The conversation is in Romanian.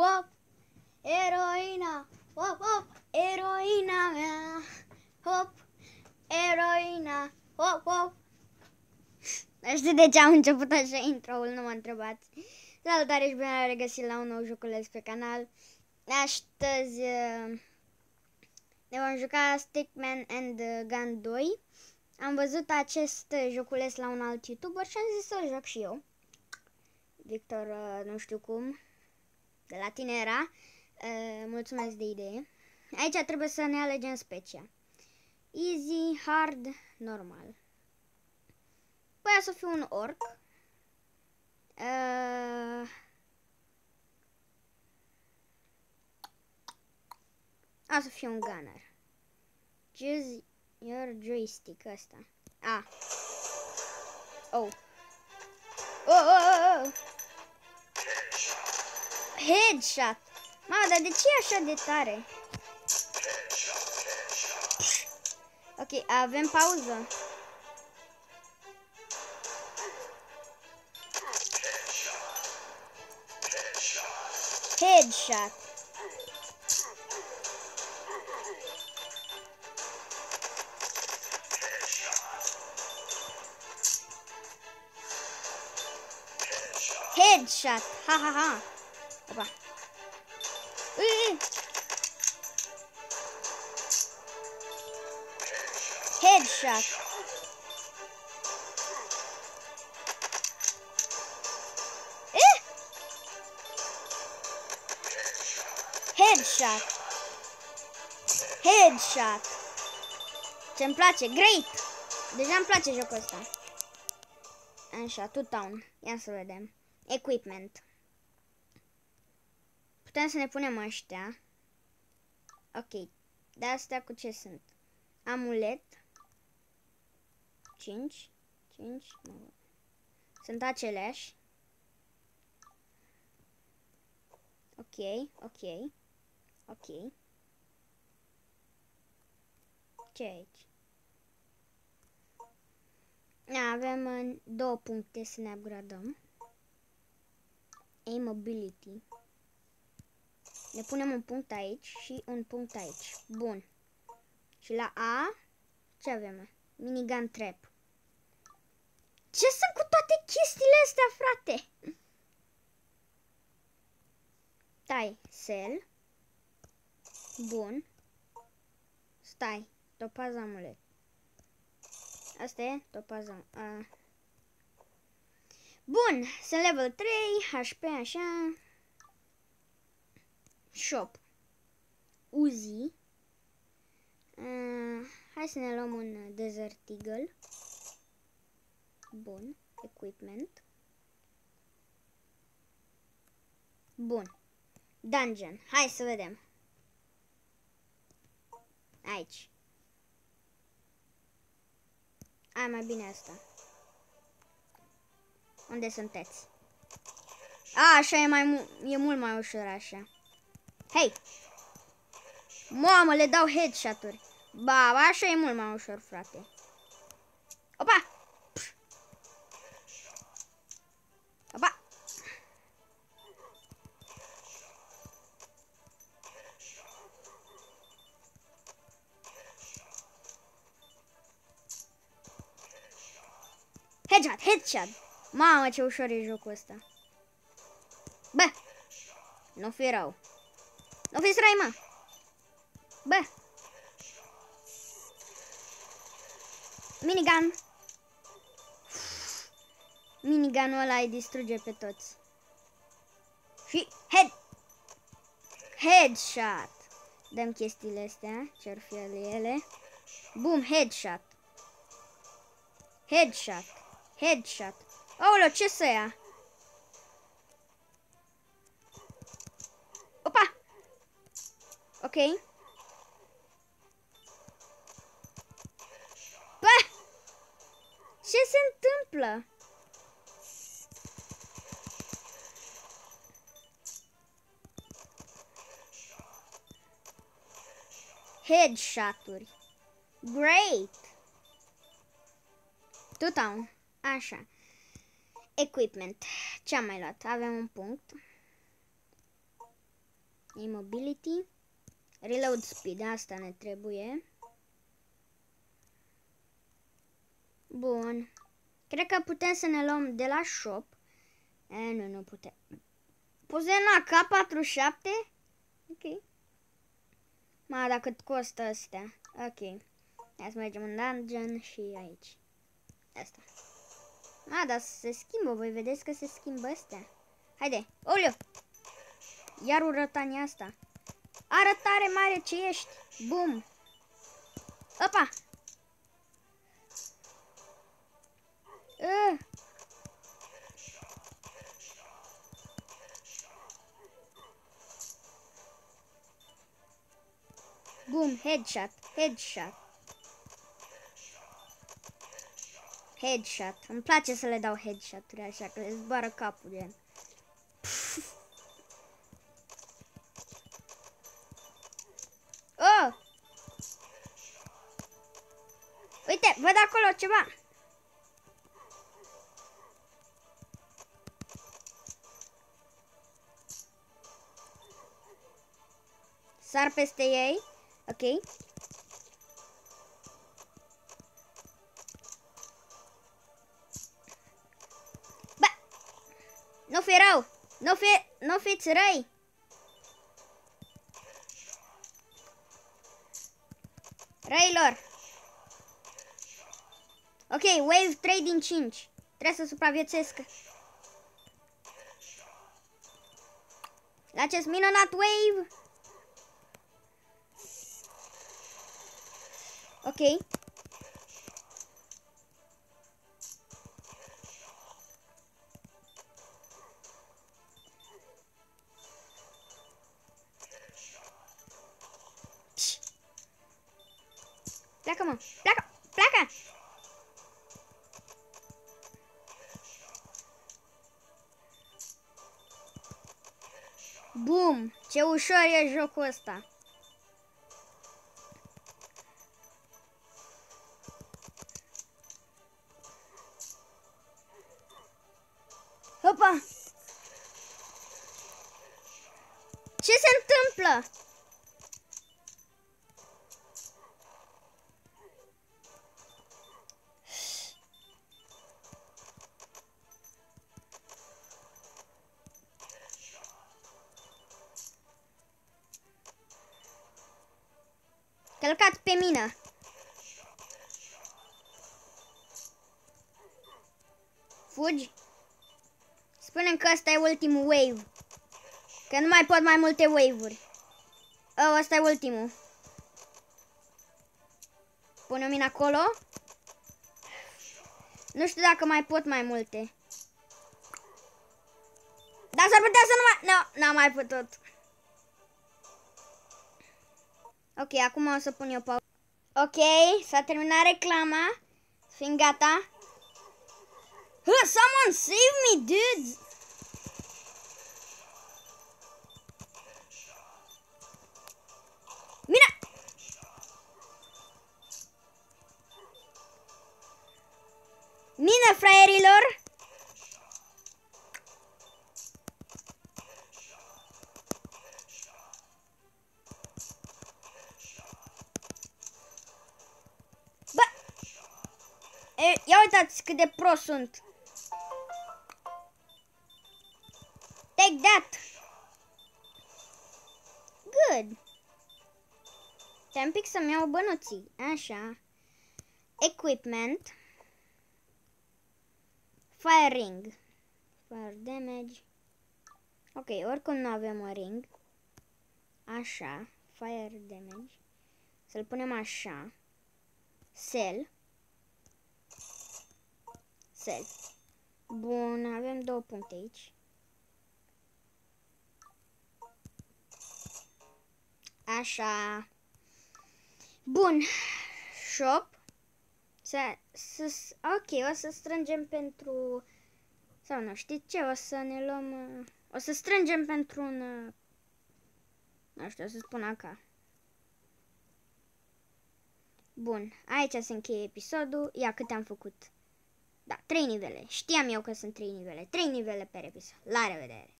Hop, eroina, hop, hop, eroina mea, hop, eroina, hop, hop. Nu știu de ce am început așa intro-ul, nu mă întrebați. Salutare și bine regăsit la un nou joculeț pe canal. Astăzi uh, ne vom juca Stickman and Gun 2. Am văzut acest joculeț la un alt youtuber și am zis să-l joc și eu. Victor, uh, nu știu cum, de la tine era. Uh, mulțumesc de idee. Aici trebuie să ne alegem specia. Easy, hard, normal. Păi să fiu un orc. Uh, a să fiu un gunner. Choose your joystick ăsta. A. Oh. Oh, oh, oh, oh. Headshot. Mamă, dar de ce așa de tare? Ok, avem pauză. Headshot. Headshot. Ha ha ha. Opa. Ui. Headshot. Eh? Headshot. Headshot. Ce-mi place. Great. Deja îmi place jocul ăsta. Așa, two town. Ia să vedem. Equipment. Putem să ne punem ăștia. Ok. De astea cu ce sunt? Amulet. 5. 5. Sunt aceleași. Ok, ok. Ok. Ce aici? Avem uh, două puncte să ne upgradăm. A-mobility. Ne punem un punct aici și un punct aici. Bun. Și la A, ce avem? Minigun trap. Ce sunt cu toate chestiile astea, frate? Tai, sel. Bun. Stai, topaz amulet. Asta e topaz a. Bun, sunt level 3, HP așa. Shop. Uzi. Uh, hai să ne luăm un Desert Eagle. Bun. Equipment. Bun. Dungeon. Hai să vedem. Aici. Ai mai bine asta. Unde sunteți? A, așa e mai e mult mai ușor așa. Hei! Mamă, le dau headshot-uri. Ba, așa e mult mai ușor, frate. Opa! Opa! Headshot, headshot! Mamă, ce ușor e jocul ăsta. Bă! Nu fi rău. Nu fi strai, mă! Bă! Minigun! Minigunul ăla îi distruge pe toți. Și head! Headshot! Dăm chestiile astea, ce-ar fi ele. Boom, headshot! Headshot! Headshot! Aoleu, ce să ia? Opa! Ok. Bă! Ce se întâmplă? Headshot-uri. Great! Tot am. Așa. Equipment. Ce am mai luat? Avem un punct. Immobility. Reload speed, asta ne trebuie. Bun. Cred că putem să ne luăm de la shop. E, nu, nu putem. Putem la K47? Ok. Ma, dacă costă astea. Ok. Hai să mergem în dungeon și aici. Asta. A, dar se schimbă, voi vedeți că se schimbă astea. Haide, oleu! Iar urătania asta. Arătare mare ce ești! Bum! Opa! Uh. Bum, headshot, headshot. Headshot. Îmi place să le dau headshot-uri așa, că le zboară capul gen. Uite, văd acolo ceva. Sar peste ei. Ok. Bă! Nu fi rău! Nu fi, nu fiți răi! Răilor! Ok, wave 3 din 5. Trebuie să supraviețuiesc. La acest minunat wave! Ok. Bum! Ce ușor e jocul ăsta! Hopa! Ce se întâmplă? Călcat pe mine. Fugi? Spunem că ăsta e ultimul wave. Că nu mai pot mai multe wave-uri. Oh, ăsta e ultimul. Pune o mină acolo. Nu știu dacă mai pot mai multe. Dar s-ar putea să nu mai... Nu, n-am mai putut. Ok, acum o să pun eu pauză. Ok, s-a terminat reclama. Fiind gata. Huh, someone save me, dude! E, ia uitați cât de pro sunt. Take that! Good! Stai un pic să-mi iau bănuții. Așa. Equipment. Fire ring. Fire damage. Ok, oricum nu avem o ring. Așa. Fire damage. Să-l punem așa. Cell. Cell. Bun, avem două puncte aici. Așa. Bun. Shop. Să, să, ok, o să strângem pentru... Sau nu, știți ce? O să ne luăm... O să strângem pentru un... Nu știu, o să spun acá. Bun, aici se încheie episodul. Ia cât am făcut. Da, trei nivele. Știam eu că sunt trei nivele. Trei nivele pe episod. La revedere!